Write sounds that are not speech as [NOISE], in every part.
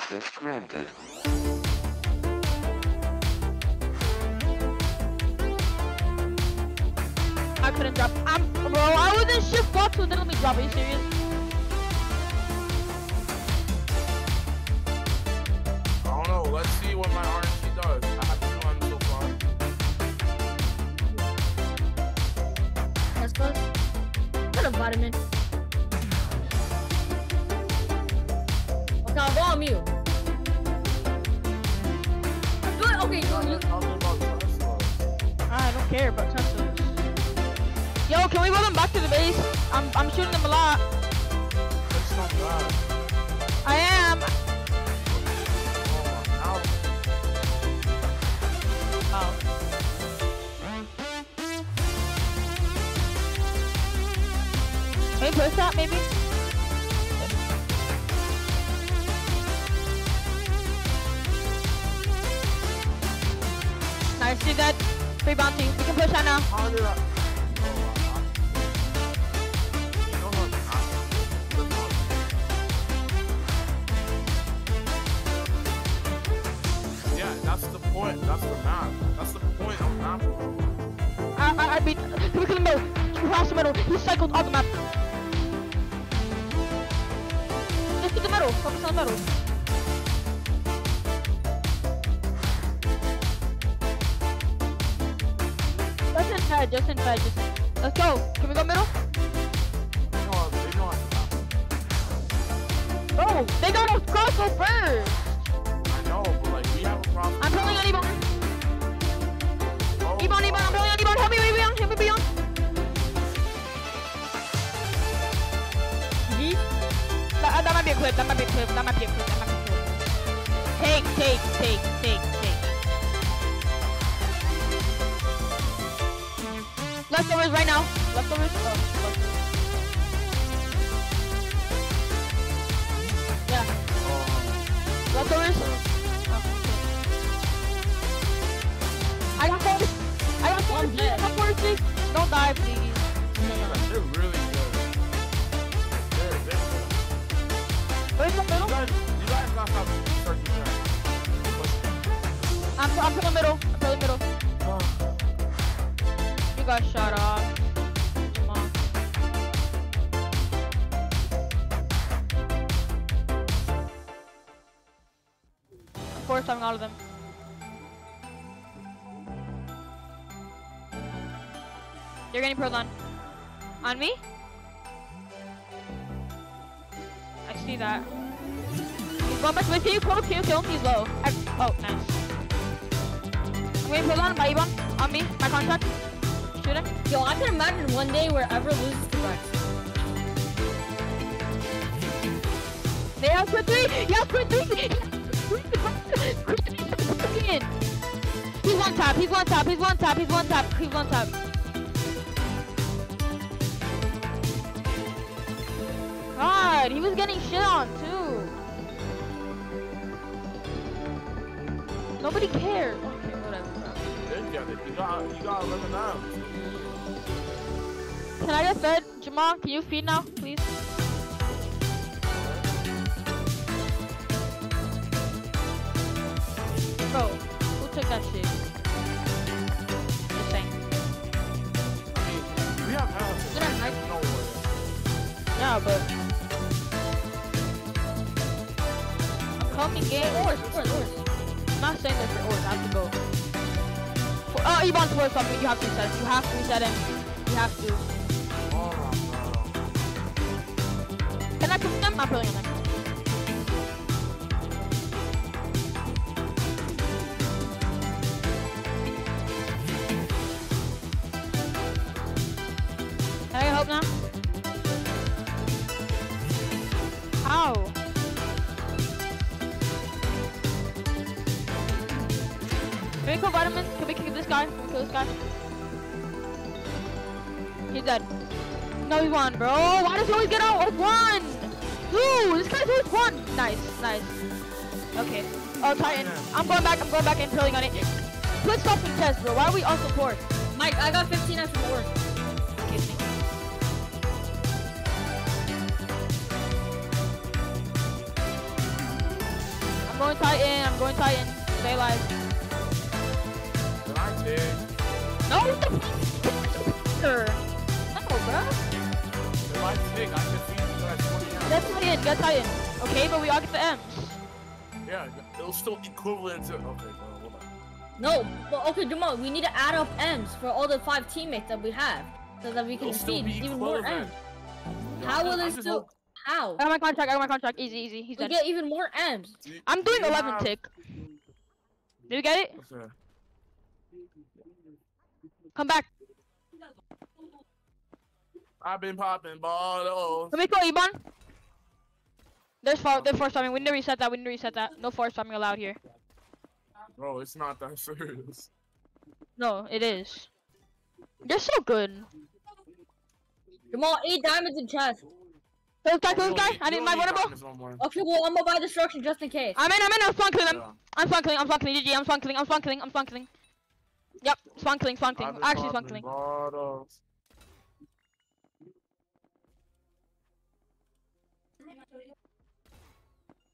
Access granted. I couldn't drop. I'm bro. I was in shift walk to literally drop. Are you serious? I don't know. Let's see what my RNG does. I have to run so far. That's close. Got a vitamin. Okay, I'll go on mute. Do it. Okay, you, you, talking about ah, Tesla. I don't care about Teslas. Yo, can we roll them back to the base? I'm I'm shooting them a lot. It's not bad. I am. Oh. Oh. Can we push that maybe? Nice, see that? Free bounty. We can push that now. How did I? I- You know what? I- the fuck? Yeah, that's the point. That's the map. That's the point of map. I, I, I beat. [LAUGHS] We kill the middle? Cross the middle. He cycled off the map. Just get the middle. Focus on the middle. Just in fed. Just in fed. Just. Let's go. Can we go middle? How- they know. Oh, they got us cross go first. I know, but like we have a problem. I'm pulling on Ebon. Oh, Ebon, Ebon. I'm pulling on Ebon. Help me, Ebon. Help me, you, That, that might be a clip. That might be a clip. That might be a clip. That might be a clip. Take, take, take, take, Leftovers right now. Leftovers. Oh, leftovers. Yeah. Leftovers. Oh. I got four. I got four. I'm dead. Got four. Please. Don't die, please. They're really good. They're, they're good. Where's the You middle? guys, you guys got to start doing that. I'm, I'm pulling middle. Middle. Got shot off. Come on. Of course, I'm all of them. You're getting pearled on. On me? I see that. Back with you. Kill, kill, kill. He's low. I, oh, nice. I'm getting pearled on by Ebon. On me. My contract. Yo, I can imagine one day where Ever loses to Rex. They have squid three! Yeah, squid three! He's one tap, he's one tap, he's one tap, he's one tap, he's one tap. God, he was getting shit on too. Nobody cared. Okay, whatever. bro. They. You got, you got 11 arms. Can I get fed? Jamal, can you feed now, please? Bro, who took that shit? Just saying. I mean, we have health. Good night. No way. Yeah, but I'm coming game. Ores, ores, ores. I'm not saying this for Ors. I have to go. For, oh, Ebon's worth something. You have to reset. You have to reset him. You have to. Oh my. Can I cook them? I'm we kill vitamins? Can we kill this guy? Can we kill this guy? He's dead. No, he won, bro. Oh, why does he always get out? Oh, one! Dude, this guy's always one. Nice, nice. Okay. Oh, Titan. I'm going back. I'm going back and peeling on it. Put stuff in chest, bro. Why are we all support? Mike, I got 15 after thank you. going Titan. I'm going Titan. Stay alive. No, what the fuck? No, bro. If I take, I can feed you guys 20 Get Titan. Get Titan. Okay, but we all get the M's. Yeah, it was still equivalent to. Okay, well, hold on. No, but okay, Jamal, we need to add up M's for all the five teammates that we have, so that we can It'll feed even more. M's. Yeah, How will just- it I'm still? hope- How? I got my contract. I got my contract. Easy, easy. He's We dead. get even more M's. Do I'm doing 11 have- tick. Did you get it? Okay. Come back. I've been popping bottles. Let me go, Ebon. There's four. There's force farming. We need to reset that. We need to reset that. No force farming allowed here. Bro, it's not that serious. No, it is. You're so good. Jamal, eight diamonds in chest. Kill this guy. Kill this guy. I need my need vulnerable. diamonds no more. Okay, well, I'm gonna buy destruction just in case. I'm in. I'm in. I'm spawn killing them. Yeah. I'm spawn killing. I'm spawn killing. GG. I'm spawn killing. I'm spawn killing. I'm spawn killing. Yep. Spawn killing. Spawn I've killing. been Actually, spawn popping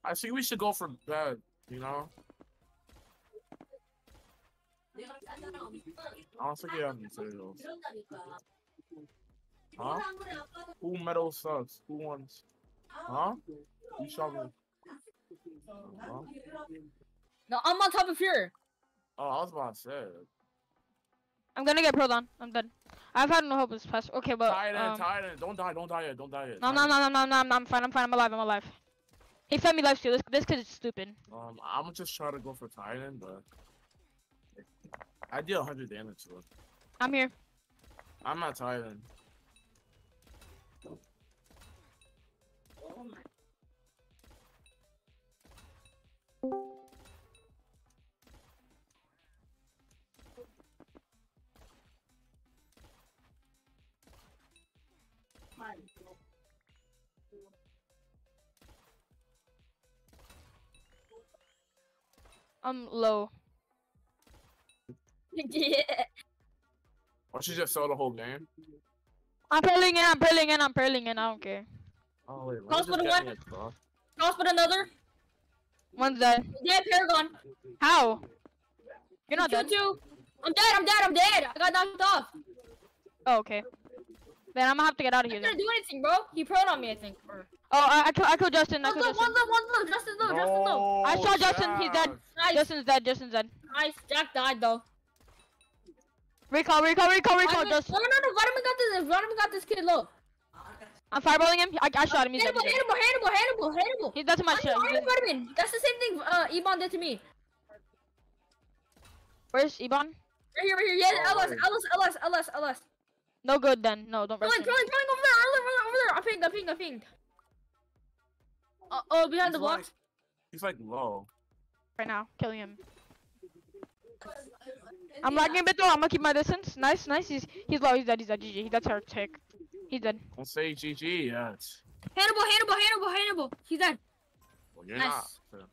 I think we should go for bed, you know? I don't think we have materials. Huh? Who metal sucks? Who wants? Huh? You shovel. Huh? No, I'm on top of here. Oh, I was about to say. I'm gonna get pro on. I'm dead. I've had no hope this past. Okay, but. Titan, Um, Titan. Don't die, don't die yet, don't die yet. no, no, no, no, no, no, no. I'm fine. I'm fine. I'm alive. I'm alive. He fed me life steal. This, this kid is stupid. Um, I'm just trying to go for Titan, but I did 100 damage to it. I'm here. I'm not Titan. I'm low. [LAUGHS] yeah. Or she just sell the whole game. I'm pearling in. I'm pearling in. I'm pearling in. I don't care. Oh wait, let me Hospital just get one? me a cross. Cross with another. One's dead. Dead Paragon. How? You're not Kill dead. two. I'm dead. I'm dead. I'm dead. I got knocked off. Oh, okay. Then I'm gonna have to get out of I here. couldn't Then. do anything, bro. He prone on me, I think. Or... Oh, I, I, killed, I killed Justin. I One killed low, one Justin. low, one low. Justin low, Justin low. I saw Justin, he's dead. Nice, Justin's dead. Justin's dead. nice. Jack died though. Recall, recall, recall, recall. Vitamin- Justin. No, no, no. Vitamin got this. Vitamin got this kid low. I'm fireballing him. I, I shot him. He's dead. Hannibal, He's dead. Hannibal, Hannibal, Hannibal, Hannibal. He's dead to my I shot. know, He's I know dead. Vitamin. That's the same thing uh, Ebon did to me. Where's Ebon? Right here, right here. Yeah, Oh, LS, wait. LS, LS, LS, LS. No good then. No, don't rush Rolling, him. rolling, rolling over there, over there, over there. I pinged, I pinged, I pinged. Uh, oh, behind the He's like- blocks. He's like low. Right now. Killing him. I'm lagging a bit though. I'm gonna keep my distance. Nice, nice. He's he's low. He's dead. He's dead. GG. That's our tick. He's dead. Don't say GG yet. Hannibal, Hannibal, Hannibal, Hannibal. He's dead. Well, you're Nice. not. so-